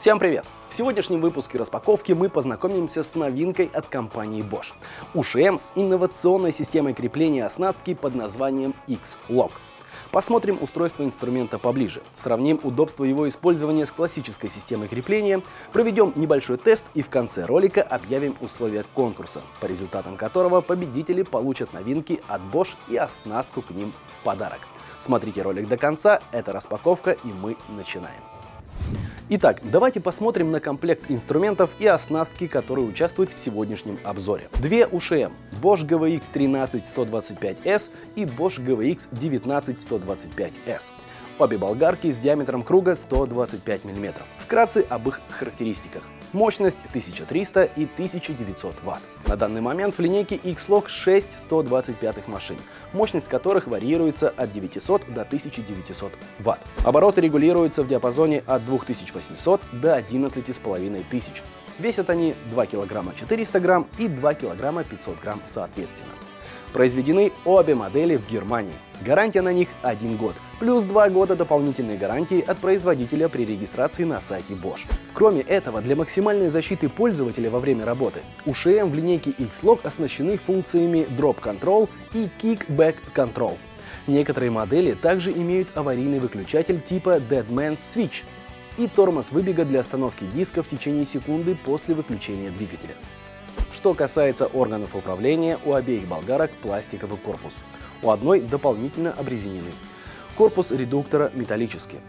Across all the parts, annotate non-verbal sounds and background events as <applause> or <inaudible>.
Всем привет! В сегодняшнем выпуске распаковки мы познакомимся с новинкой от компании Bosch. USHM с инновационной системой крепления оснастки под названием X-Lock. Посмотрим устройство инструмента поближе, сравним удобство его использования с классической системой крепления, проведем небольшой тест и в конце ролика объявим условия конкурса, по результатам которого победители получат новинки от Bosch и оснастку к ним в подарок. Смотрите ролик до конца, это распаковка и мы начинаем. Итак, давайте посмотрим на комплект инструментов и оснастки, которые участвуют в сегодняшнем обзоре. Две УШМ Bosch GVX 13125S и Bosch GVX 19125S. Обе болгарки с диаметром круга 125 мм. Вкратце об их характеристиках. Мощность 1300 и 1900 Вт. На данный момент в линейке X-Log 6 125 машин, мощность которых варьируется от 900 до 1900 Вт. Обороты регулируются в диапазоне от 2800 до 11500. Весят они 2 кг 400 грамм и 2 кг 500 грамм соответственно. Произведены обе модели в Германии. Гарантия на них 1 год, плюс 2 года дополнительной гарантии от производителя при регистрации на сайте Bosch. Кроме этого, для максимальной защиты пользователя во время работы, УШМ в линейке X-Log оснащены функциями Drop Control и Kickback Control. Некоторые модели также имеют аварийный выключатель типа Deadman Switch и тормоз выбега для остановки диска в течение секунды после выключения двигателя. Что касается органов управления, у обеих болгарок пластиковый корпус. У одной дополнительно обрезиненный. Корпус редуктора металлический.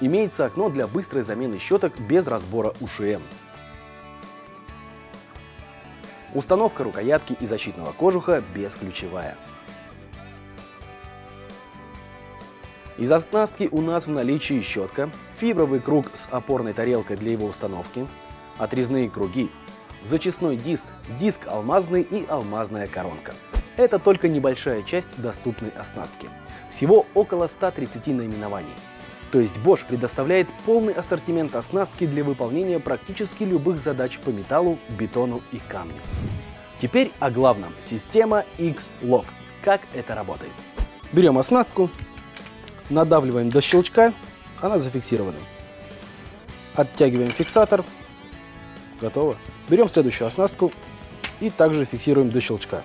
Имеется окно для быстрой замены щеток без разбора УШМ. Установка рукоятки и защитного кожуха бесключевая. Из оснастки у нас в наличии щетка, фибровый круг с опорной тарелкой для его установки, отрезные круги, зачистной диск, диск алмазный и алмазная коронка. Это только небольшая часть доступной оснастки. Всего около 130 наименований. То есть Bosch предоставляет полный ассортимент оснастки для выполнения практически любых задач по металлу, бетону и камню. Теперь о главном. Система X-Lock. Как это работает? Берем оснастку, надавливаем до щелчка, она зафиксирована. Оттягиваем фиксатор, Готово. Берем следующую оснастку и также фиксируем до щелчка.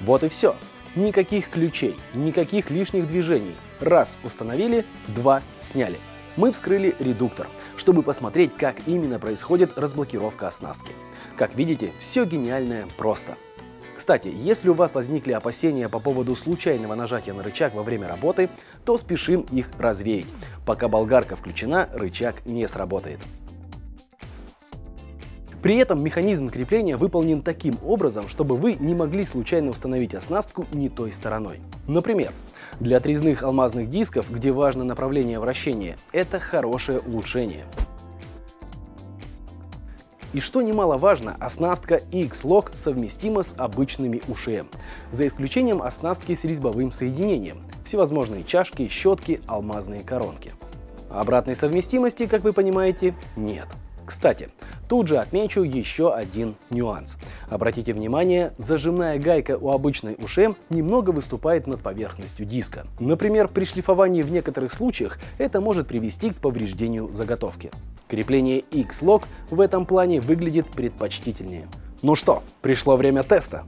Вот и все. Никаких ключей, никаких лишних движений. Раз установили, два сняли. Мы вскрыли редуктор, чтобы посмотреть, как именно происходит разблокировка оснастки. Как видите, все гениальное просто. Кстати, если у вас возникли опасения по поводу случайного нажатия на рычаг во время работы, то спешим их развеять. Пока болгарка включена, рычаг не сработает. При этом механизм крепления выполнен таким образом, чтобы вы не могли случайно установить оснастку не той стороной. Например, для отрезных алмазных дисков, где важно направление вращения, это хорошее улучшение. И что немаловажно, оснастка X-Lock совместима с обычными УШМ, за исключением оснастки с резьбовым соединением, всевозможные чашки, щетки, алмазные коронки. Обратной совместимости, как вы понимаете, нет. Кстати, тут же отмечу еще один нюанс. Обратите внимание, зажимная гайка у обычной УШМ немного выступает над поверхностью диска. Например, при шлифовании в некоторых случаях это может привести к повреждению заготовки. Крепление X-Lock в этом плане выглядит предпочтительнее. Ну что, пришло время теста.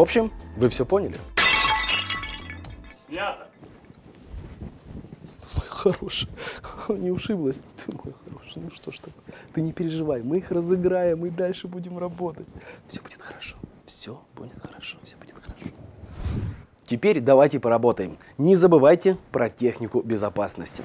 В общем, вы все поняли? Снято. Мой хороший, <laughs> не ушиблась. Ты мой хороший, ну что ж так? Ты не переживай, мы их разыграем и дальше будем работать. Все будет хорошо, все будет хорошо, все будет хорошо. Теперь давайте поработаем. Не забывайте про технику безопасности.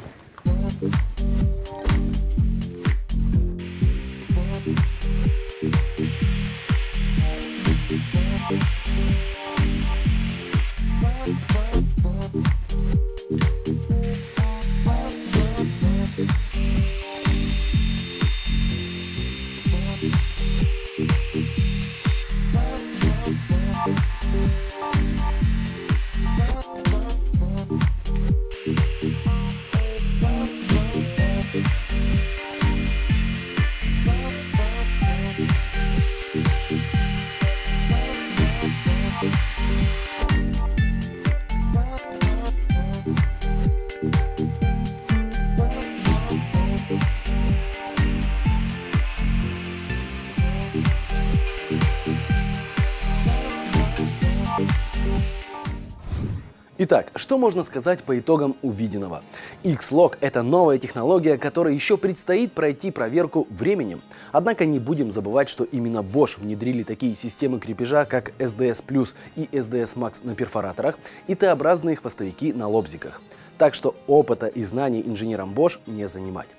Итак, что можно сказать по итогам увиденного? X-Log – это новая технология, которая еще предстоит пройти проверку временем. Однако не будем забывать, что именно Bosch внедрили такие системы крепежа, как SDS Plus и SDS Max на перфораторах и Т-образные хвостовики на лобзиках. Так что опыта и знаний инженерам Bosch не занимать.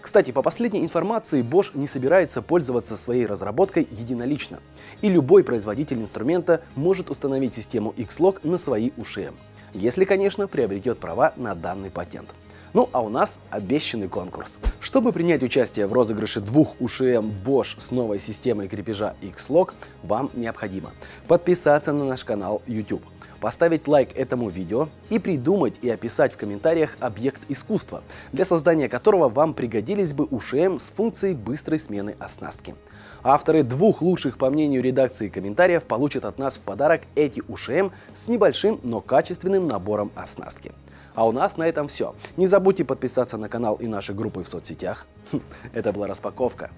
Кстати, по последней информации, Bosch не собирается пользоваться своей разработкой единолично. И любой производитель инструмента может установить систему X-Log на свои USHM если, конечно, приобретет права на данный патент. Ну а у нас обещанный конкурс. Чтобы принять участие в розыгрыше двух УШМ Bosch с новой системой крепежа X-Log, вам необходимо подписаться на наш канал YouTube, поставить лайк этому видео и придумать и описать в комментариях объект искусства, для создания которого вам пригодились бы УШМ с функцией быстрой смены оснастки. Авторы двух лучших, по мнению редакции, комментариев получат от нас в подарок эти УШМ с небольшим, но качественным набором оснастки. А у нас на этом все. Не забудьте подписаться на канал и наши группы в соцсетях. Это была распаковка.